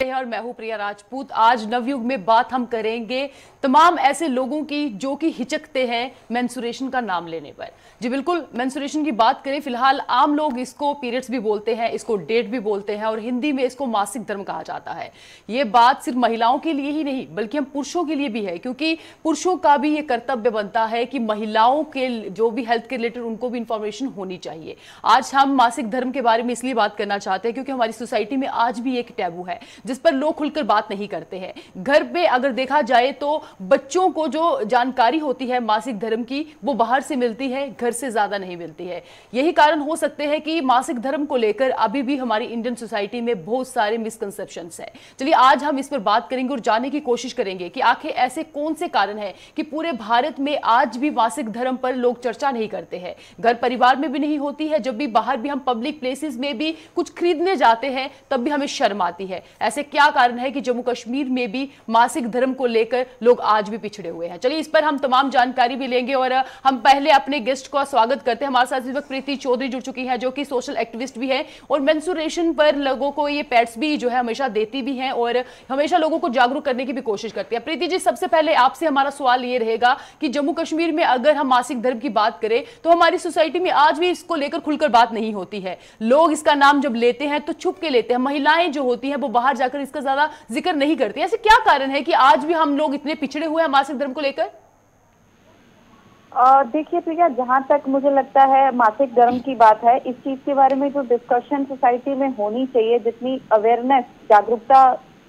और मैं हूँ प्रिया राजपूत। आज नवयुग में बात हम करेंगे तमाम ऐसे लोगों की जो कि हिचकते हैं मेंसुरेशन का नाम लेने पर। जी बिल्कुल मेंसुरेशन की बात करें, फ़िलहाल आम लोग इसको पीरियड्स भी बोलते हैं, इसको डेट भी बोलते हैं और हिंदी में इसको मासिक धर्म कहा जाता है। ये बात सिर्फ़ महिलाओं के लिए ही नहीं, बल्कि हम पुरुषों के लिए भी है, क्योंकि पुरुषों का भी ये कर्तव्य बनता है कि महिलाओं के जो भी हेल्थ के रिलेटेड उनको भी इंफॉर्मेशन होनी चाहिए। आज हम मासिक धर्म के बारे में इसलिए बात करना चाहते हैं क्योंकि हमारी सोसाइटी में आज भी एक टैबू है। जिस पर लोग खुलकर बात नहीं करते हैं। घर पे अगर देखा जाए तो बच्चों को जो जानकारी होती है मासिक धर्म की, वो बाहर से मिलती है, घर से ज़्यादा नहीं मिलती है। यही कारण हो सकते हैं कि मासिक धर्म को लेकर अभी भी हमारी इंडियन सोसाइटी में बहुत सारे मिसकनसेप्शन है। चलिए, आज हम इस पर बात करेंगे और जानने की कोशिश करेंगे कि आखिर ऐसे कौन से कारण है कि पूरे भारत में आज भी मासिक धर्म पर लोग चर्चा नहीं करते हैं। घर परिवार में भी नहीं होती है, जब भी बाहर भी हम पब्लिक प्लेसेस में भी कुछ खरीदने जाते हैं, तब भी हमें शर्म आती है। ऐसे क्या कारण है कि जम्मू कश्मीर में भी मासिक धर्म को लेकर लोग आज भी पिछड़े हुए हैं? चलिए, इस पर हम तमाम जानकारी भी लेंगे और हम पहले अपने गेस्ट का स्वागत करते हैं। हमारे साथ इस वक्त प्रीति चौधरी जुड़ चुकी है, जो कि सोशल एक्टिविस्ट भी है। और मेंसुरेशन पर लोगों को ये पैड्स भी जो है हमेशा देती भी हैं और हमेशा लोगों को जागरूक करने की भी कोशिश करती है। प्रीति जी, सबसे पहले आपसे हमारा सवाल ये रहेगा कि जम्मू कश्मीर में अगर हम मासिक धर्म की बात करें तो हमारी सोसाइटी में आज भी इसको लेकर खुलकर बात नहीं होती है। लोग इसका नाम जब लेते हैं तो छुप के लेते हैं। महिलाएँ जो होती हैं, वो बाहर जाकर इसका ज़्यादा ज़िक्र नहीं करते। ऐसे क्या कारण है कि आज भी हम लोग इतने पिछड़े हुए हैं मासिक धर्म को लेकर? देखिए प्रिया, जहाँ तक मुझे लगता है मासिक धर्म की बात है, इस चीज़ के बारे में जो डिस्कशन सोसाइटी में होनी चाहिए, जितनी अवेयरनेस जागरूकता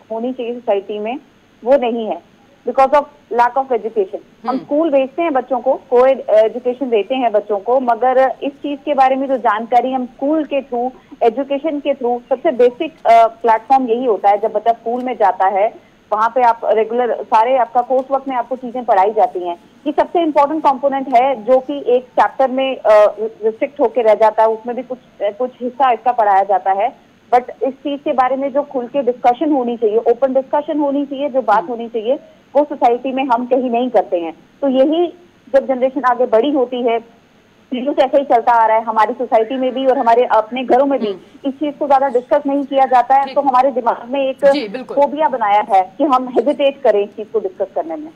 होनी चाहिए सोसाइटी में, वो नहीं है। Because of lack of education हम स्कूल भेजते हैं बच्चों को को एजुकेशन देते हैं बच्चों को मगर इस चीज़ के बारे में जो जानकारी हम स्कूल के थ्रू एजुकेशन के थ्रू सबसे बेसिक प्लेटफॉर्म यही होता है जब बच्चा स्कूल में जाता है वहाँ पे आप रेगुलर सारे आपका कोर्स वर्क में आपको चीज़ें पढ़ाई जाती हैं। ये सबसे इम्पोर्टेंट कंपोनेंट है जो कि एक चैप्टर में रिस्ट्रिक्ट होके रह जाता है उसमें भी कुछ कुछ हिस्सा इसका पढ़ाया जाता है। बट इस चीज़ के बारे में जो खुल के डिस्कशन होनी चाहिए ओपन डिस्कशन होनी चाहिए जो बात होनी चाहिए वो सोसाइटी में हम कहीं नहीं करते हैं। तो यही जब जनरेशन आगे बड़ी होती है पीढ़ियों से ऐसा ही चलता आ रहा है हमारी सोसाइटी में भी और हमारे अपने घरों में भी इस चीज़ को ज़्यादा डिस्कस नहीं किया जाता है। तो हमारे दिमाग में एक फोबिया बनाया है कि हम हेजिटेट करें इस चीज़ को डिस्कस करने में।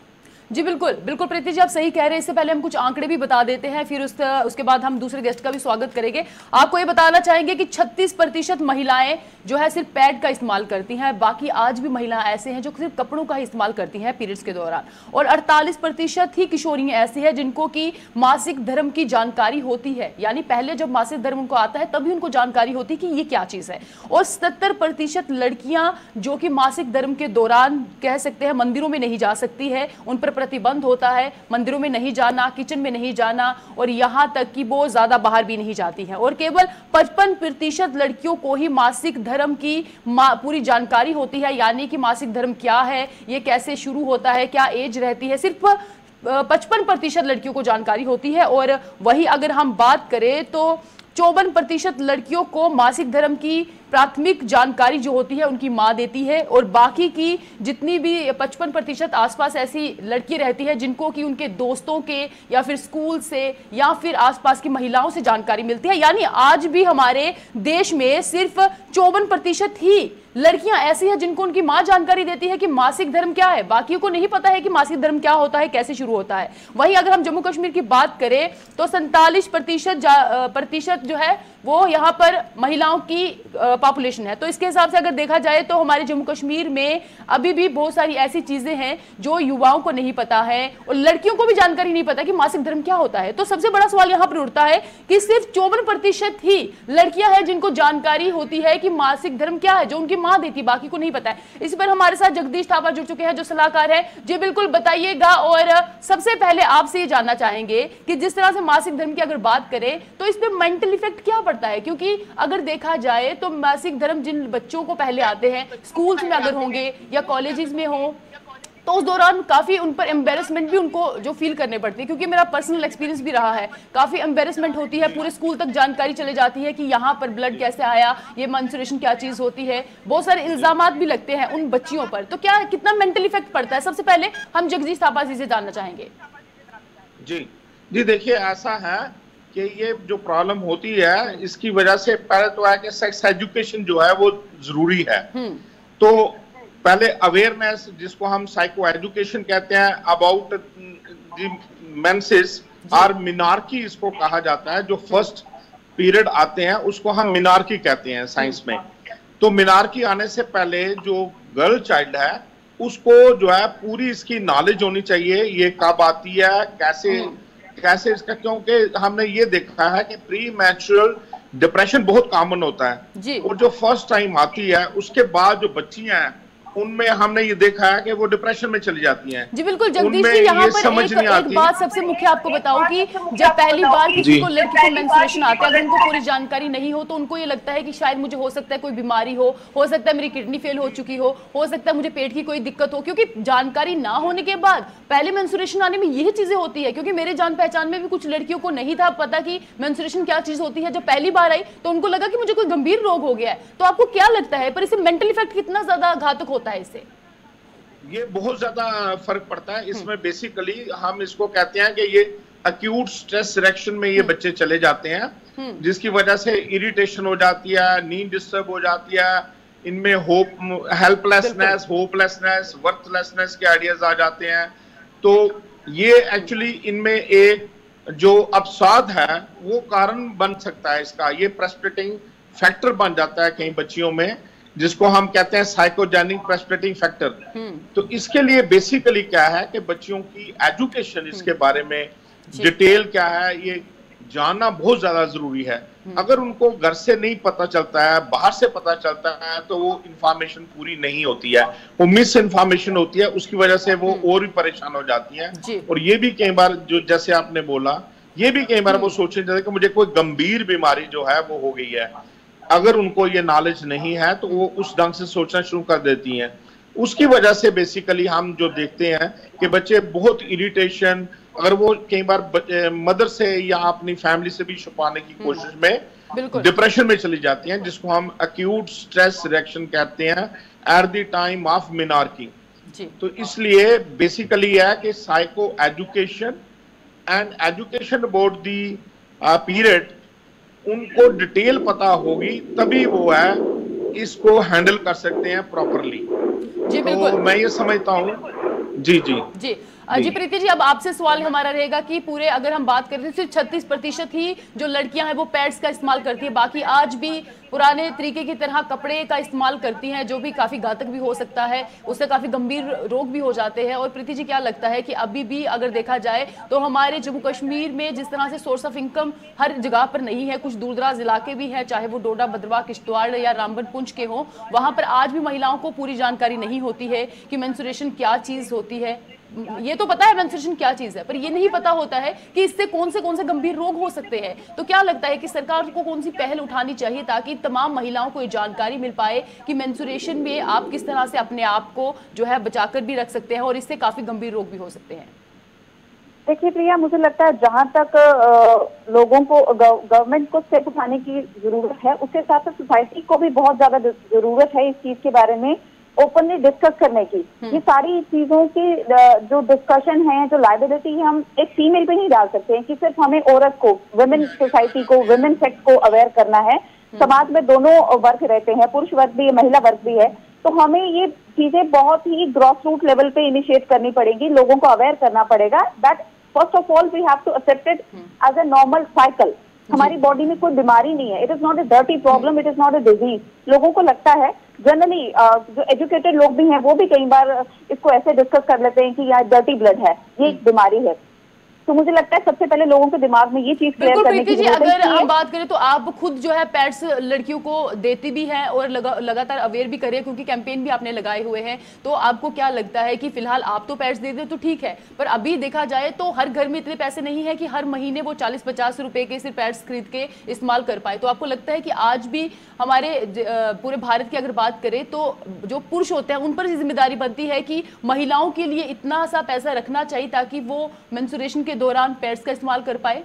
जी, बिल्कुल बिल्कुल प्रीति जी, आप सही कह रहे हैं। इससे पहले हम कुछ आंकड़े भी बता देते हैं, फिर उस, उसके बाद हम दूसरे गेस्ट का भी स्वागत करेंगे। आपको ये बताना चाहेंगे कि 36 प्रतिशत महिलाएँ जो है सिर्फ़ पैड का इस्तेमाल करती हैं, बाकी आज भी महिलाएँ ऐसे हैं जो सिर्फ़ कपड़ों का इस्तेमाल करती हैं पीरियड्स के दौरान। और अड़तालीस प्रतिशत ही किशोरियाँ ऐसी है जिनको की मासिक धर्म की जानकारी होती है। यानी पहले जब मासिक धर्म उनको आता है, तभी उनको जानकारी होती है कि ये क्या चीज़ है। और सत्तर प्रतिशत जो कि मासिक धर्म के दौरान कह सकते हैं मंदिरों में नहीं जा सकती है, उन पर प्रतिबंध होता है, मंदिरों में नहीं जाना, किचन में नहीं जाना, और यहाँ तक कि वो ज़्यादा बाहर भी नहीं जाती हैं। और केवल पचपन प्रतिशत लड़कियों को ही मासिक धर्म की पूरी जानकारी होती है, यानी कि मासिक धर्म क्या है, ये कैसे शुरू होता है, क्या एज रहती है, सिर्फ़ पचपन प्रतिशत लड़कियों को जानकारी होती है। और वही अगर हम बात करें तो चौवन प्रतिशत लड़कियों को मासिक धर्म की प्राथमिक जानकारी जो होती है उनकी माँ देती है और बाकी की जितनी भी 55 प्रतिशत आसपास ऐसी लड़की रहती है जिनको कि उनके दोस्तों के या फिर स्कूल से या फिर आसपास की महिलाओं से जानकारी मिलती है। यानी आज भी हमारे देश में सिर्फ़ चौवन प्रतिशत ही लड़कियाँ ऐसी हैं जिनको उनकी माँ जानकारी देती है कि मासिक धर्म क्या है। बाकियों को नहीं पता है कि मासिक धर्म क्या होता है, कैसे शुरू होता है। वहीं अगर हम जम्मू कश्मीर की बात करें तो सैतालीस प्रतिशत प्रतिशत जो है, वो यहाँ पर महिलाओं की पॉपुलेशन है। तो इसके हिसाब से अगर देखा जाए तो हमारे जम्मू कश्मीर में अभी भी बहुत सारी ऐसी चीज़ें हैं, जो युवाओं को नहीं पता है और लड़कियों को भी जानकारी नहीं पता कि मासिक धर्म क्या होता है। तो सबसे बड़ा सवाल यहाँ पर उठता है कि सिर्फ़ चौवन प्रतिशत ही लड़कियाँ हैं जिनको जानकारी होती है कि मासिक धर्म क्या है, जो उनकी माँ देती बाकी को नहीं पता है। इस पर हमारे साथ जगदीश थापा जुड़ चुके हैं जो सलाहकार है। जी बिल्कुल बताइएगा और सबसे पहले आपसे ये जानना चाहेंगे कि जिस तरह से मासिक धर्म की अगर बात करें तो इस पर मेंटल इफ़ेक्ट क्या पड़ता है? क्योंकि अगर देखा जाए तो मासिक धर्म जिन बच्चों को पहले आते हैं स्कूल्स में अगर होंगे या कॉलेजेस में हो तो उस दौरान काफ़ी उन पर एम्बेरसमेंट भी उनको जो फील करने पड़ती है क्योंकि मेरा पर्सनल एक्सपीरियंस भी रहा है। काफ़ी एम्बेरसमेंट होती है पूरे स्कूल तक जानकारी चले जाती है कि यहाँ पर ब्लड कैसे आया ये मंसुरेशन क्या चीज़ होती है। बहुत सारे इल्ज़ाम भी लगते हैं उन बच्चियों पर। तो क्या कितना मेंटल इफ़ेक्ट पड़ता है? सबसे पहले हम जगदीश थापा जी से जानना चाहेंगे। जी। जी देखिए ऐसा है कि ये जो प्रॉब्लम होती है इसकी वजह से पहले तो है कि सेक्स एजुकेशन जो है वो ज़रूरी है। तो पहले अवेयरनेस जिसको हम साइको एजुकेशन कहते हैं अबाउट मेंसेस और मिनारकी इसको कहा जाता है जो फ़र्स्ट पीरियड आते हैं उसको हम मिनारकी कहते हैं साइंस में। तो मिनारकी आने से पहले जो गर्ल चाइल्ड है उसको जो है पूरी इसकी नॉलेज होनी चाहिए ये कब आती है कैसे कैसे इसका क्योंकि हमने ये देखा है कि प्री मैचुरल डिप्रेशन बहुत कॉमन होता है। और जो फ़र्स्ट टाइम आती है उसके बाद जो बच्चियाँ हैं उनमें हमने ये देखा है कि वो डिप्रेशन में चली जाती हैं। जी बिल्कुल जगदीश जी यहाँ पर एक, एक बात सबसे मुख्य आपको बताऊँ कि जब पहली बार किसी को लड़की को मेंस्ट्रुएशन आता है अगर उनको पूरी जानकारी नहीं हो तो उनको ये लगता है कि शायद मुझे हो सकता है कोई बीमारी हो हो सकता है मेरी किडनी फेल हो चुकी हो हो सकता है मुझे पेट की कोई दिक्कत हो क्योंकि जानकारी ना होने के बाद पहले मेंस्ट्रुएशन आने में यही चीज़ें होती है क्योंकि मेरे जान पहचान में भी कुछ लड़कियों को नहीं था पता कि मेंस्ट्रुएशन क्या चीज़ होती है। जब पहली बार आई तो उनको लगा कि मुझे कोई गंभीर रोग हो गया है। तो आपको क्या लगता है पर इसे मेंटल इफ़ेक्ट कितना ज़्यादा घातक होता है इससे ये बहुत ज़्यादा फ़र्क पड़ता है। इसमें बेसिकली हम इसको कहते हैं कि ये अक्यूट स्ट्रेस रिएक्शन में ये बच्चे चले जाते हैं जिसकी वजह से इरिटेशन हो जाती है नींद डिस्टर्ब हो जाती है इनमें होप हेल्पलेसनेस होपलेसनेस वर्थलेसनेस के आइडियाज़ आ जाते हैं। तो ये एक्चुअली इनमें एक जो अवसाद है वो कारण बन सकता है इसका। ये प्रेस्पिटेटिंग फैक्टर बन जाता है कई बच्चियों में। जिसको हम कहते हैं साइकोजेनिक प्रेस्पिटेटिंग फैक्टर तो इसके लिए बेसिकली क्या है कि बच्चियों की एजुकेशन इसके बारे में डिटेल क्या है ये जानना बहुत ज़्यादा ज़रूरी है। अगर उनको घर से नहीं पता चलता है बाहर से पता चलता है तो वो इंफॉर्मेशन पूरी नहीं होती है। वो मिस इन्फॉर्मेशन होती है उसकी वजह से वो और भी परेशान हो जाती है। और ये भी कई बार जो जैसे आपने बोला ये भी कई बार वो सोचने जाते कि मुझे कोई गंभीर बीमारी जो है वो हो गई है। अगर उनको ये नॉलेज नहीं है तो वो उस ढंग से सोचना शुरू कर देती हैं। उसकी वजह से बेसिकली हम जो देखते हैं कि बच्चे बहुत इरिटेशन अगर वो कई बार मदर से या अपनी फैमिली से भी छुपाने की कोशिश में डिप्रेशन में चली जाती हैं जिसको हम अक्यूट स्ट्रेस रिएक्शन कहते हैं at the time of menarche जी। तो इसलिए बेसिकली है कि psycho education and education about the period उनको डिटेल पता होगी तभी वो है इसको हैंडल कर सकते हैं प्रॉपरली। जी तो बिल्कुल। मैं ये समझता हूँ। जी जी। जी। जी। प्रीति जी अब आपसे सवाल हमारा रहेगा कि पूरे अगर हम बात करें तो सिर्फ़ छत्तीस प्रतिशत ही जो लड़कियाँ हैं वो पैड्स का इस्तेमाल करती है। बाकी आज भी पुराने तरीके की तरह कपड़े का इस्तेमाल करती हैं जो भी काफ़ी घातक भी हो सकता है उससे काफ़ी गंभीर रोग भी हो जाते हैं। और प्रीति जी क्या लगता है कि अभी भी अगर देखा जाए तो हमारे जम्मू कश्मीर में जिस तरह से सोर्स ऑफ़ इनकम हर जगह पर नहीं है कुछ दूर दराज इलाके भी हैं चाहे वो डोडा भद्रवा किश्तवाड़ या रामबन पुंछ के हों वहाँ पर आज भी महिलाओं को पूरी जानकारी नहीं होती है कि मैंसुरेशन क्या चीज़ होती है। ये तो पता है मेंस्ट्रुएशन क्या चीज़ है, पर ये नहीं पता होता है कि इससे कौन से कौन से गंभीर रोग हो सकते हैं। तो क्या लगता है कि सरकार को कौन सी पहल उठानी चाहिए ताकि तमाम महिलाओं को ये जानकारी मिल पाए कि मेंस्ट्रुएशन में आप किस तरह से अपने आप को जो है बचाकर भी रख सकते हैं और इससे काफ़ी गंभीर रोग भी हो सकते हैं? देखिए प्रिया, मुझे लगता है जहाँ तक लोगों को गवर्नमेंट को स्टेप उठाने की ज़रूरत है, उसके साथ साथ सोसाइटी को भी बहुत ज़्यादा ज़रूरत है इस चीज़ के बारे में। ओपनली डिस्कस करने की। ये सारी चीज़ों की जो डिस्कशन है जो लाइबिलिटी है हम एक फीमेल पे नहीं डाल सकते हैं कि सिर्फ़ हमें औरत को वुमेन सोसाइटी को वुमेन सेक्स को अवेयर करना है। समाज में दोनों वर्ग रहते हैं पुरुष वर्ग भी है महिला वर्ग भी है। तो हमें ये चीज़ें बहुत ही ग्रॉस रूट लेवल पे इनिशिएट करनी पड़ेगी लोगों को अवेयर करना पड़ेगा। That first of all we have to accept it as a normal cycle हमारी बॉडी में कोई बीमारी नहीं है। It is not a dirty problem it is not a disease लोगों को लगता है जनरली जो एजुकेटेड लोग भी हैं वो भी कई बार इसको ऐसे डिस्कस कर लेते हैं कि यहाँ डर्टी ब्लड है ये एक बीमारी है। तो मुझे लगता है सबसे पहले लोगों के दिमाग में ये चीज़ क्लियर करने की जी अगर हम बात करें तो आप खुद जो है पैड्स लड़कियों को देती भी हैं और लगा, लगातार अवेयर भी करें क्योंकि कैंपेन भी आपने लगाए हुए हैं। तो आपको क्या लगता है कि फ़िलहाल आप तो पैड्स दे दे तो ठीक है। पर अभी देखा जाए तो हर घर में इतने पैसे नहीं है कि हर महीने वो चालीस पचास रुपए के सिर्फ़ पैड्स खरीद के इस्तेमाल कर पाए। तो आपको लगता है कि आज भी हमारे पूरे भारत की अगर बात करें तो जो पुरुष होते हैं उन पर ज़िम्मेदारी बनती है कि महिलाओं के लिए इतना सा पैसा रखना चाहिए ताकि वो मेंसुरेशन के दौरान पैड्स का इस्तेमाल कर पाए?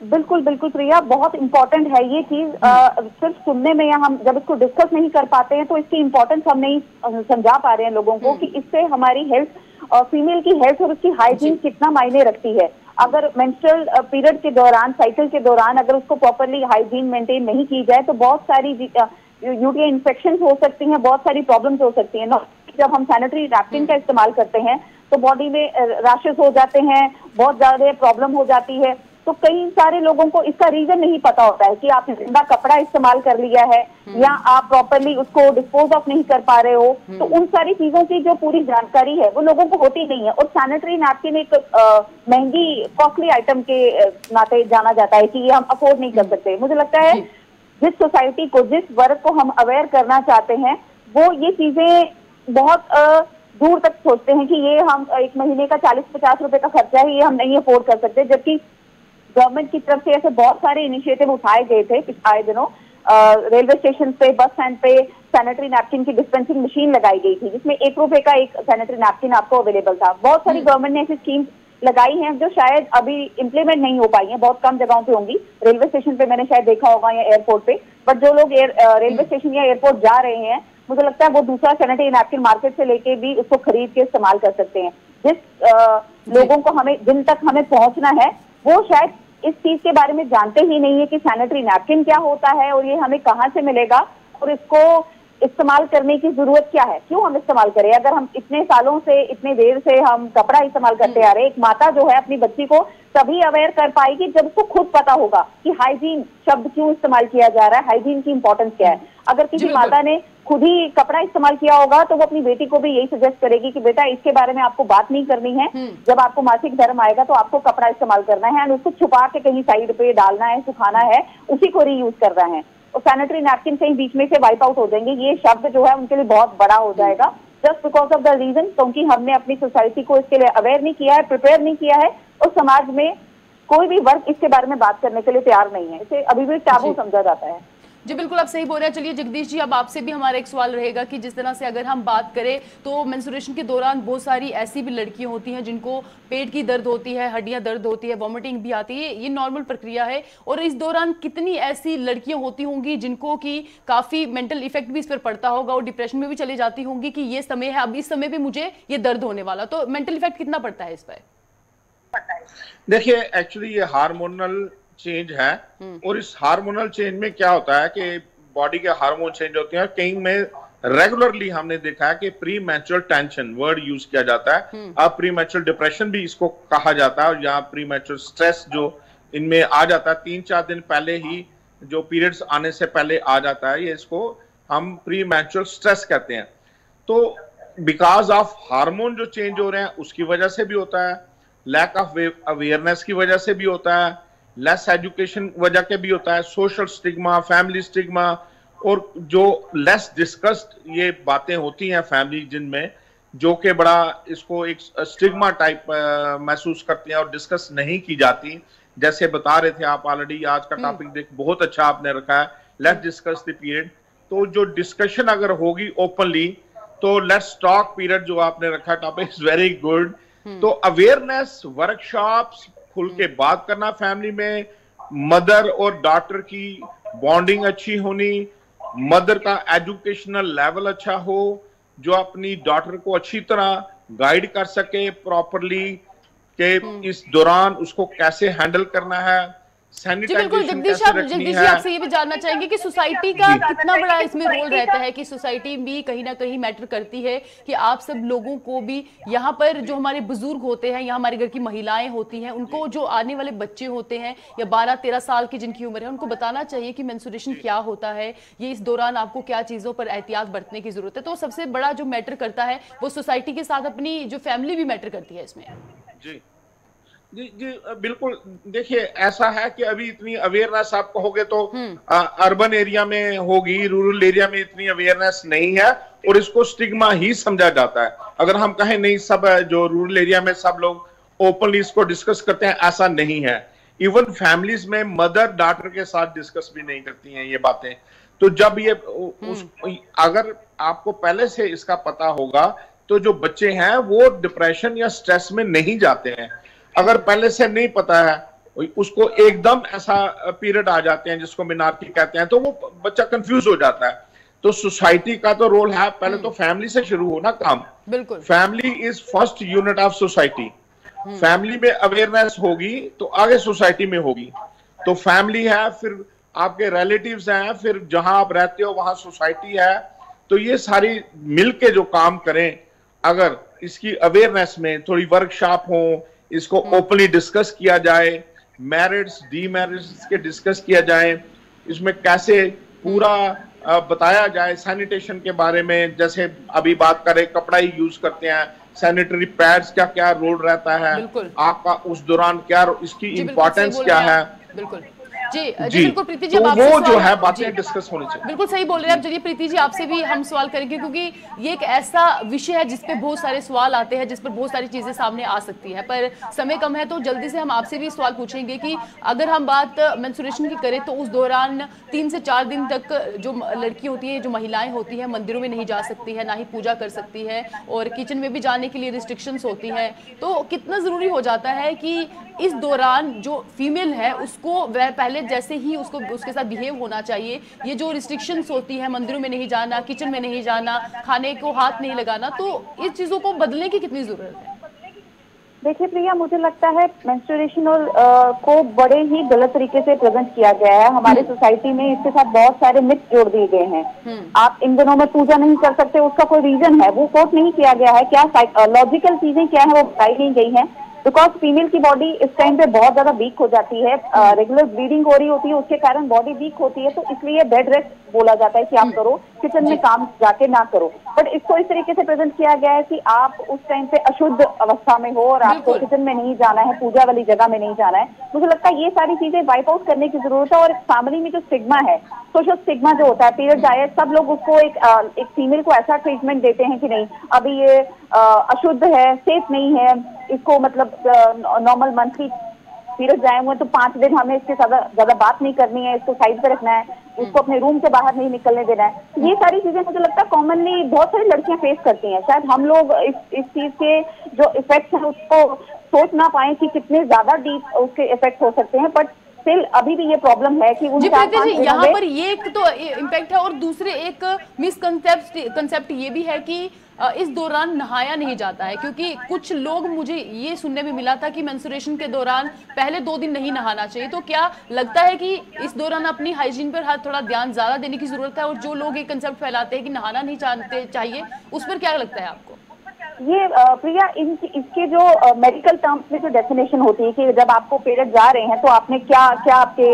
बिल्कुल बिल्कुल प्रिया बहुत इंपॉर्टेंट है ये चीज़। सिर्फ़ सुनने में या हम जब इसको डिस्कस नहीं कर पाते हैं तो इसकी इम्पोर्टेंस हम नहीं समझा पा रहे हैं लोगों को कि इससे हमारी हेल्थ और फीमेल की हेल्थ और उसकी हाइजीन कितना मायने रखती है। अगर मेंस्ट्रुअल पीरियड के दौरान साइकिल के दौरान अगर उसको प्रॉपरली हाइजीन मेंटेन नहीं की जाए तो बहुत सारी यूटीआई इन्फेक्शन हो सकती हैं बहुत सारी प्रॉब्लम्स हो सकती हैं। जब हम सैनिटरी नैपकिन का इस्तेमाल करते हैं तो बॉडी में रैशेस हो जाते हैं बहुत ज़्यादा प्रॉब्लम हो जाती है। तो कई सारे लोगों को इसका रीजन नहीं पता होता है कि आपने ज़िंदा कपड़ा इस्तेमाल कर लिया है या आप प्रॉपरली उसको डिस्पोज ऑफ़ नहीं कर पा रहे हो। तो उन सारी चीज़ों की जो पूरी जानकारी है वो लोगों को होती नहीं है। और सैनिटरी नैपकिन एक महँगी कॉस्टली आइटम के नाते जाना जाता है कि ये हम अफोर्ड नहीं कर सकते। मुझे लगता है जिस सोसाइटी को जिस वर्ग को हम अवेयर करना चाहते हैं वो ये चीज़ें बहुत दूर तक सोचते हैं कि ये हम एक महीने का चालीस पचास रुपए का खर्चा है ये हम नहीं अफोर्ड कर सकते। जबकि गवर्नमेंट की तरफ़ से ऐसे बहुत सारे इनिशिएटिव उठाए गए थे आए दिनों। रेलवे स्टेशन पे बस स्टैंड पे सैनिटरी नैपकिन की डिस्पेंसिंग मशीन लगाई गई थी जिसमें एक रुपए का एक सैनिटरी नैपकिन आपको अवेलेबल था। बहुत सारी गवर्नमेंट हम्म। ने ऐसी स्कीम लगाई हैं जो शायद अभी इंप्लीमेंट नहीं हो पाई हैं। बहुत कम जगहों पे होंगी। रेलवे स्टेशन पे मैंने शायद देखा होगा या एयरपोर्ट पे। बट जो लोग रेलवे स्टेशन या एयरपोर्ट जा रहे हैं मुझे लगता है वो दूसरा सैनिटरी नैपकिन मार्केट से लेके भी उसको खरीद के इस्तेमाल कर सकते हैं। जिस आ, लोगों को हमें जिन तक हमें पहुँचना है वो शायद इस चीज़ के बारे में जानते ही नहीं है कि सैनिटरी नैपकिन क्या होता है और ये हमें कहाँ से मिलेगा और इसको इस्तेमाल करने की ज़रूरत क्या है? क्यों हम इस्तेमाल करें? अगर हम इतने सालों से इतने देर से हम कपड़ा इस्तेमाल करते आ रहे एक माता जो है अपनी बच्ची को तभी अवेयर कर पाएगी जब उसको खुद पता होगा कि हाइजीन शब्द क्यों इस्तेमाल किया जा रहा है हाइजीन की इंपॉर्टेंस क्या है। अगर किसी माता ने खुद ही कपड़ा इस्तेमाल किया होगा तो वो अपनी बेटी को भी यही सजेस्ट करेगी कि बेटा इसके बारे में आपको बात नहीं करनी है। हम्म। जब आपको मासिक धर्म आएगा तो आपको कपड़ा इस्तेमाल करना है एंड उसको छुपा के कहीं साइड पे डालना है सुखाना है उसी को रीयूज करना है। और सैनिटरी नैपकिन कहीं बीच में से वाइप आउट हो जाएँगे। ये शब्द जो है उनके लिए बहुत बड़ा हो जाएगा। Just because of the reason क्योंकि हमने अपनी सोसाइटी को इसके लिए अवेयर नहीं किया है प्रिपेयर नहीं किया है और समाज में कोई भी वर्ग इसके बारे में बात करने के लिए तैयार नहीं है। इसे अभी भी टाबू समझा जाता है। जी, बिल्कुल आप सही बोल रहे हैं। चलिए, जगदीश जी, अब आपसे भी हमारा एक सवाल रहेगा कि जिस तरह से अगर हम बात करें तो मेंसुरेशन के दौरान बहुत सारी ऐसी भी लड़कियाँ होती हैं जिनको पेट की दर्द होती है, हड्डियाँ दर्द होती है वॉमिटिंग भी आती है, ये नॉर्मल प्रक्रिया है। और इस दौरान कितनी ऐसी लड़कियाँ होती होंगी जिनको की काफ़ी मेंटल इफ़ेक्ट भी इस पर पड़ता होगा और डिप्रेशन में भी चली जाती होंगी कि ये समय है, अब इस समय भी मुझे ये दर्द होने वाला। तो मेंटल इफ़ेक्ट कितना पड़ता है इस पर? देखिए एक्चुअली ये हार्मोनल चेंज है। हम्म। और इस हार्मोनल चेंज में क्या होता है कि बॉडी के हार्मोन चेंज होते हैं। कहीं में रेगुलरली हमने देखा है कि प्री मैचुरल टेंशन वर्ड यूज़ किया जाता है। हम्म। अब प्री मैचुरल डिप्रेशन भी इसको कहा जाता है और यहाँ प्री मैचुरल स्ट्रेस जो इनमें आ जाता है तीन चार दिन पहले ही जो पीरियड्स आने से पहले आ जाता है ये इसको हम प्री मैचुरल स्ट्रेस कहते हैं। तो बिकॉज़ ऑफ़ हार्मोन जो चेंज हो रहे हैं उसकी वजह से भी होता है। लैक ऑफ़ अवेयरनेस की वजह से भी होता है। लेस एजुकेशन वजह के भी होता है सोशल स्टिग्मा फैमिली स्टिग्मा और जो लेस डिस्कस्ड ये बातें होती हैं फैमिली जिनमें जो कि बड़ा इसको एक स्टिग्मा टाइप महसूस करते हैं और डिस्कस नहीं की जाती। जैसे बता रहे थे आप ऑलरेडी आज का टॉपिक। देख बहुत अच्छा आपने रखा है लेट डिस्कस द पीरियड तो जो डिस्कशन अगर होगी ओपनली तो लेट्स टॉक पीरियड जो आपने रखा टॉपिक इज़ वेरी गुड तो अवेयरनेस वर्कशॉप्स खुल के बात करना फैमिली में। मदर और डॉटर की बॉन्डिंग अच्छी होनी मदर का एजुकेशनल लेवल अच्छा हो जो अपनी डॉटर को अच्छी तरह गाइड कर सके प्रॉपरली के हम्म। इस दौरान उसको कैसे हैंडल करना है। बिल्कुल जगदीश आप जगदीश जी आपसे ये भी जानना चाहेंगे कि सोसाइटी का कितना बड़ा इसमें रोल रहता है कि सोसाइटी भी कहीं ना कहीं मैटर करती है कि आप सब लोगों को भी यहाँ पर जो हमारे बुज़ुर्ग होते हैं या हमारे घर की महिलाएँ होती हैं उनको जो। आने वाले बच्चे होते हैं या बारह तेरह साल की जिनकी उम्र है उनको बताना चाहिए कि मैंसुरेशन क्या होता है ये इस दौरान आपको क्या चीज़ों पर एहतियात बरतने की ज़रूरत है। तो सबसे बड़ा जो मैटर करता है वो सोसाइटी के साथ अपनी जो फैमिली भी मैटर करती है इसमें। जी। जी जी बिल्कुल देखिए ऐसा है कि अभी इतनी अवेयरनेस आप कहोगे तो आ, अर्बन। एरिया में होगी रूरल एरिया में इतनी अवेयरनेस नहीं है और इसको स्टिग्मा ही समझा जाता है अगर हम कहें नहीं सब जो रूरल एरिया में सब लोग ओपनली इसको डिस्कस करते हैं ऐसा नहीं है इवन फैमिलीज़ में मदर डॉटर के साथ डिस्कस भी नहीं करती हैं ये बातें तो जब ये उस हम्म। अगर आपको पहले से इसका पता होगा तो जो बच्चे हैं वो डिप्रेशन या स्ट्रेस में नहीं जाते हैं अगर पहले से नहीं पता है उसको एकदम ऐसा पीरियड आ जाते हैं जिसको मिनार्की कहते हैं तो वो बच्चा कंफ्यूज हो जाता है। तो सोसाइटी का तो रोल है पहले तो फैमिली से शुरू होना काम। बिल्कुल। Family is first unit of society family में अवेयरनेस होगी तो आगे सोसाइटी में होगी। तो फैमिली है फिर आपके रिलेटिव्स हैं फिर जहाँ आप रहते हो वहाँ सोसाइटी है। तो ये सारी मिलके जो काम करें अगर इसकी अवेयरनेस में थोड़ी वर्कशॉप हो इसको ओपनली डिस्कस किया जाए मैरिट्स डी मैरिट्स के डिस्कस किया जाए इसमें कैसे पूरा बताया जाए सैनिटेशन के बारे में जैसे अभी बात करें कपड़ा ही यूज़ करते हैं सैनिटरी पैड्स का क्या रोल रहता है आपका उस दौरान क्या इसकी इम्पोर्टेंस क्या है? बिल्कुल। जी जी। बिल्कुल प्रीति जी तो वो जो है बातें डिस्कस होनी चाहिए। बिल्कुल सही बोल रहे हैं आप। चलिए प्रीति जी आपसे भी हम सवाल करेंगे क्योंकि ये एक ऐसा विषय है जिसपे बहुत सारे सवाल आते हैं जिस पर बहुत सारी चीज़ें सामने आ सकती है। पर समय कम है तो जल्दी से हम आपसे भी सवाल पूछेंगे कि अगर हम बात मेंसुरेशन की करें तो उस दौरान तीन से चार दिन तक जो लड़की होती है जो महिलाएँ होती है मंदिरों में नहीं जा सकती है ना ही पूजा कर सकती है और किचन में भी जाने के लिए रिस्ट्रिक्शंस होती है तो कितना ज़रूरी हो जाता है कि इस दौरान जो फीमेल है उसको वह पहले जैसे ही उसको उसके साथ बिहेव होना चाहिए। ये जो रिस्ट्रिक्शंस होती है मंदिरों में नहीं जाना किचन में नहीं जाना खाने को हाथ नहीं लगाना तो इस चीज़ों को बदलने की कितनी ज़रूरत है? देखिए प्रिया मुझे लगता है मेंस्ट्रुएशन और आ, को बड़े ही गलत तरीके से प्रेजेंट किया गया है। हमारे सोसाइटी हम्म। में इसके साथ बहुत सारे मिथ जोड़ दिए गए हैं। हम्म। आप इन दिनों में पूजा नहीं कर सकते उसका कोई रीजन है? वो कोट नहीं किया गया है। क्या लॉजिकल चीज़ें क्या है वो बताई नहीं गई है। बिकॉज़ फीमेल की बॉडी इस टाइम पे बहुत ज़्यादा वीक हो जाती है रेगुलर ब्लीडिंग हो रही होती है, उसके कारण बॉडी वीक होती है तो इसलिए बेड रेस्ट बोला जाता है कि आप करो किचन में काम जाके ना करो। बट इसको इस तरीके से प्रेजेंट किया गया है कि आप उस टाइम पे अशुद्ध अवस्था में हो और आपको किचन में नहीं जाना है पूजा वाली जगह में नहीं जाना है। मुझे लगता है ये सारी चीज़ें वाइप आउट करने की ज़रूरत है और फैमिली में जो स्टिग्मा है सोशल स्टिग्मा जो होता है पीरियड आए सब लोग उसको एक एक फीमेल को ऐसा ट्रीटमेंट देते हैं कि नहीं अभी ये अशुद्ध है सेफ़ नहीं है इसको मतलब नॉर्मल मंथली पीरियड आए हुए तो पाँच दिन हमें इसके ज़्यादा ज़्यादा बात नहीं करनी है इसको साइड पे रखना है। उसको अपने रूम से बाहर नहीं निकलने देना है। ये सारी चीज़ें मुझे लगता है कॉमनली बहुत सारी लड़कियाँ फेस करती हैं। शायद हम लोग इस इस चीज़ के जो इफ़ेक्ट है उसको सोच ना पाए कि कितने ज़्यादा डीप उसके इफ़ेक्ट हो सकते हैं बट स्टिल अभी भी ये प्रॉब्लम है कि उन जी यहाँ पर ये एक तो इम्पैक्ट है और दूसरे एक मिसकंसेप्ट कंसेप्ट ये भी है कि इस दौरान नहाया नहीं जाता है, क्योंकि कुछ लोग मुझे ये सुनने में मिला था कि मेंसुरेशन के दौरान पहले दो दिन नहीं नहाना चाहिए। तो क्या लगता है कि इस दौरान अपनी हाइजीन पर हाथ थोड़ा ध्यान ज़्यादा देने की ज़रूरत है, और जो लोग ये कंसेप्ट फैलाते हैं कि नहाना नहीं चाहते चाहिए, उस पर क्या लगता है आपको? ये प्रिया, इन, इसके जो मेडिकल टर्म्स में जो डेफिनेशन होती है कि जब आपको पीरियड जा रहे हैं तो आपने क्या क्या आपके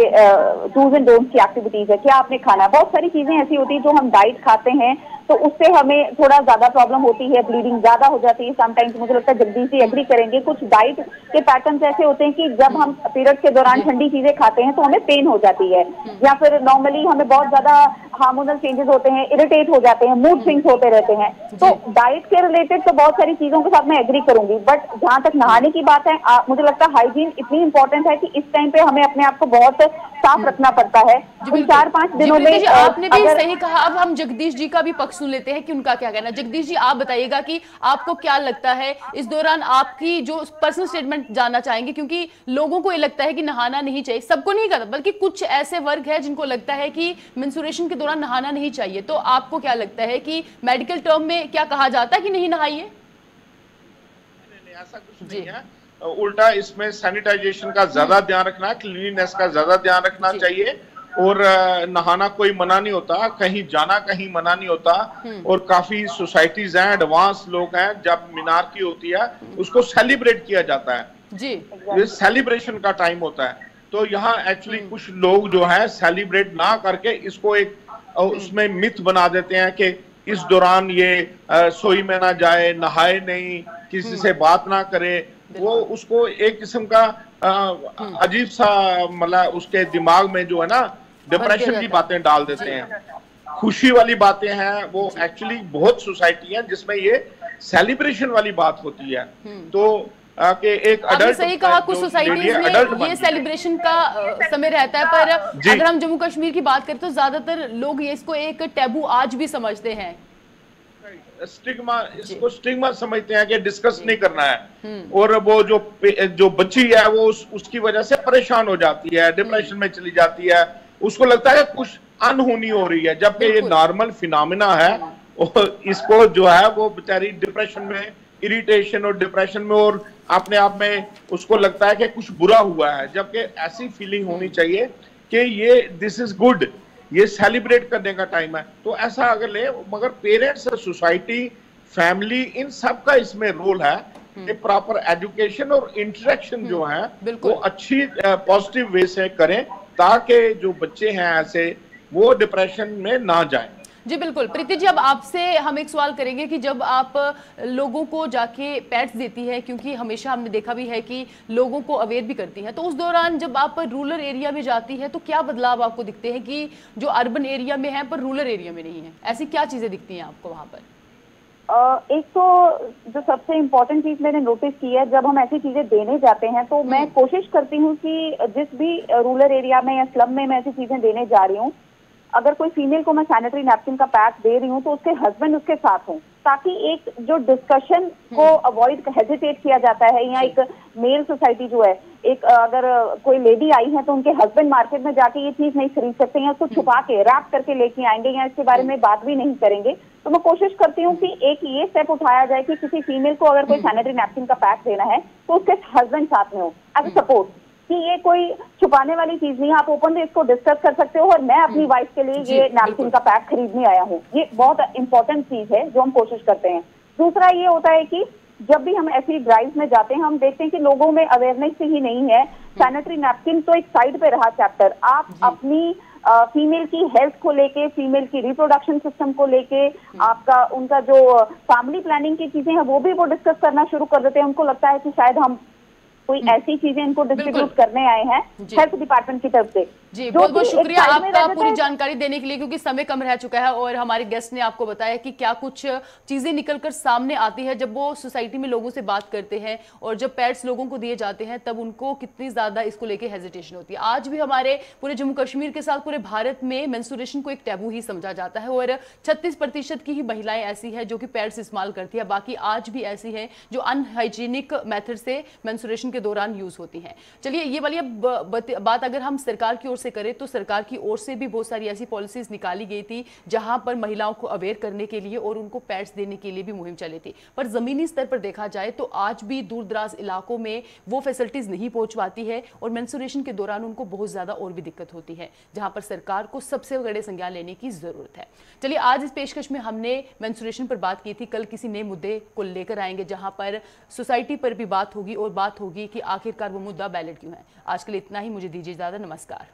डूज एंड डोंट्स की एक्टिविटीज़ है, क्या आपने खाना है? बहुत सारी चीज़ें ऐसी होती है जो हम डाइट खाते हैं तो उससे हमें थोड़ा ज़्यादा प्रॉब्लम होती है ब्लीडिंग ज़्यादा हो जाती है समटाइम्स मुझे लगता है जल्दी से एग्री करेंगे। कुछ डाइट के पैटर्न ऐसे होते हैं कि जब हम पीरियड के दौरान ठंडी चीज़ें खाते हैं तो हमें पेन हो जाती है। या फिर नॉर्मली हमें बहुत ज़्यादा हार्मोनल चेंजेस होते हैं इरिटेट हो जाते हैं मूड स्विंग्स होते रहते हैं। तो डाइट के रिलेटेड तो बहुत सारी चीज़ों के साथ मैं एग्री करूँगी। बट जहाँ तक नहाने की बात है आ, मुझे लगता है हाइजीन इतनी इंपॉर्टेंट है कि इस टाइम पे हमें अपने आप को बहुत साफ़ रखना पड़ता है। चार पाँच दिनों में आपने भी सही कहा। अब हम जगदीश जी का भी पक्ष सुन लेते हैं कि उनका क्या कहना जगदीश जी आप बताइएगा कि आपको क्या लगता है इस दौरान आपकी जो पर्सनल स्टेटमेंट जानना चाहेंगे क्योंकि लोगों को ये लगता है कि नहाना नहीं चाहिए। सबको नहीं करता बल्कि कुछ ऐसे वर्ग है जिनको लगता है कि मेंसुरेशन के दौरान नहाना नहीं चाहिए। तो आपको क्या लगता है कि मेडिकल टर्म में क्या कहा जाता है कि नहीं नहाइए? ऐसा कुछ नहीं है। उल्टा इसमें सैनिटाइजेशन का ज़्यादा ध्यान रखना क्लीनिनेस का ज़्यादा ध्यान रखना चाहिए। और नहाना कोई मना नहीं होता कहीं जाना कहीं मना नहीं होता। हम्म। और काफ़ी सोसाइटीज हैं एडवांस लोग हैं जब मीनार की होती है उसको सेलिब्रेट किया जाता है। जी। ये सेलिब्रेशन का टाइम होता है। तो यहाँ एक्चुअली हम्म। कुछ लोग जो है सेलिब्रेट ना करके इसको एक उसमें मिथ बना देते हैं कि इस दौरान ये सोई में ना जाए नहाए नहीं किसी हम्म। से बात ना करे। वो उसको एक किस्म का अजीब सा मतलब उसके दिमाग में जो है ना डिप्रेशन की बातें डाल देते हैं। खुशी वाली बातें हैं वो एक्चुअली बहुत सोसाइटी है जिसमें ये सेलिब्रेशन वाली बात होती है। हम्म। तो कि एक अडल्ट सही कहा कुछ सोसाइटीज में ये सेलिब्रेशन का समय रहता है पर अगर हम जम्मू कश्मीर की बात करें तो ज़्यादातर लोग ये इसको एक टैबू आज भी समझते हैं। स्टिग्मा इसको स्टिग्मा समझते हैं कि डिस्कस नहीं करना है। हम्म। और वो जो जो बच्ची है वो उस, उसकी वजह से परेशान हो जाती है डिप्रेशन में चली जाती है। उसको लगता है कुछ अनहोनी हो रही है जबकि ये नॉर्मल फिनोमिना है और इसको जो है वो बेचारी डिप्रेशन में इरिटेशन और डिप्रेशन में और अपने आप में उसको लगता है कि कुछ बुरा हुआ है जबकि ऐसी फीलिंग होनी चाहिए कि ये दिस इज़ गुड ये सेलिब्रेट करने का टाइम है। तो ऐसा अगर ले मगर पेरेंट्स सोसाइटी फैमिली इन सब का इसमें रोल है कि प्रॉपर एजुकेशन और इंटरेक्शन जो है वो अच्छी पॉजिटिव वे से करें ताकि जो बच्चे हैं ऐसे, वो डिप्रेशन में ना जाएँ। जी, बिल्कुल। प्रीति जी, अब आपसे हम एक सवाल करेंगे कि जब आप लोगों को जाके पैट्स देती है, क्योंकि हमेशा हमने देखा भी है कि लोगों को अवेयर भी करती हैं तो उस दौरान जब आप रूरल एरिया में जाती है तो क्या बदलाव आपको दिखते हैं कि जो अर्बन एरिया में है, पर रूरल एरिया में नहीं है? ऐसी क्या चीज़ें दिखती हैं आपको वहाँ पर? एक तो जो सबसे इम्पोर्टेंट चीज़ मैंने नोटिस की है जब हम ऐसी चीज़ें देने जाते हैं तो मैं कोशिश करती हूँ कि जिस भी रूरल एरिया में या स्लम में मैं ऐसी चीज़ें देने जा रही हूँ अगर कोई फीमेल को मैं सैनिटरी नैपकिन का पैक दे रही हूँ तो उसके हस्बैंड उसके साथ हों ताकि एक जो डिस्कशन को अवॉइड हेजिटेट किया जाता है या एक मेल सोसाइटी जो है एक अगर कोई लेडी आई है तो उनके हस्बैंड मार्केट में जाके ये चीज़ नहीं खरीद सकते या उसको छुपा के रैप करके लेके आएँगे या इसके बारे में बात भी नहीं करेंगे तो मैं कोशिश करती हूँ कि एक ये स्टेप उठाया जाए कि किसी फीमेल को अगर कोई सैनिटरी नैपकिन का पैक देना है तो उसके हस्बैंड साथ में हो एज अ सपोर्ट कि ये कोई छुपाने वाली चीज़ नहीं है आप ओपनली इसको डिस्कस कर सकते हो और मैं अपनी वाइफ के लिए ये। नैपकिन का पैक खरीदने आया हूँ। ये बहुत इंपॉर्टेंट चीज़ है जो हम कोशिश करते हैं। दूसरा ये होता है कि जब भी हम ऐसी ड्राइव में जाते हैं हम देखते हैं कि लोगों में अवेयरनेस ही नहीं है। सैनिटरी नैपकिन तो एक साइड पे रहा चैप्टर आप अपनी फीमेल की हेल्थ को लेके फीमेल की रिप्रोडक्शन सिस्टम को लेके आपका उनका जो फैमिली प्लानिंग की चीज़ें हैं वो भी वो डिस्कस करना शुरू कर देते हैं। उनको लगता है कि शायद हम कोई ऐसी चीज़ें इनको डिस्ट्रीब्यूट करने आए हैं हेल्थ डिपार्टमेंट की तरफ़ से। जी बहुत बहुत शुक्रिया आपका पूरी जानकारी देने के लिए क्योंकि समय कम रह चुका है और हमारे गेस्ट ने आपको बताया कि क्या कुछ चीज़ें निकलकर सामने आती है। जब वो सोसाइटी में लोगों से बात करते हैं और जब पैड्स लोगों को दिए जाते हैं तब उनको कितनी ज़्यादा इसको लेके हेजिटेशन होती है। आज भी हमारे पूरे जम्मू कश्मीर के साथ पूरे भारत में मेंस्ट्रुएशन को एक टैबू ही समझा जाता है और 36 प्रतिशत की ही महिलाएँ ऐसी है जो कि पैड्स इस्तेमाल करती है। बाकी आज भी ऐसी है जो अनहाइजीनिक मेथड से मेंस्ट्रुएशन के दौरान यूज़ होती हैं। चलिए, ये वाली अब बात अगर हम सरकार की ओर से करें तो सरकार की ओर से भी बहुत सारी ऐसी पॉलिसीज़ निकाली गई थी, जहाँ पर महिलाओं को अवेयर करने के लिए और उनको पैड्स देने के लिए भी मुहिम चली थी। पर जमीनी स्तर पर देखा जाए तो आज भी दूर इलाकों में वो फैसिलिटीज़ नहीं पहुँच पाती है और मेंस्ट्रुएशन के दौरान उनको बहुत ज़्यादा और भी दिक्कत होती है, जहाँ पर सरकार को सबसे बड़े संज्ञान लेने की ज़रूरत है। चलिए, आज इस पेशकश में हमने मेंस्ट्रुएशन पर बात की थी। कल किसी नए मुद्दे को लेकर आएँगे, जहाँ पर सोसाइटी पर भी बात होगी और बात होगी कि आखिरकार वो मुद्दा बैलेट क्यों है? आज के लिए इतना ही। मुझे दीजिए ज़्यादा नमस्कार।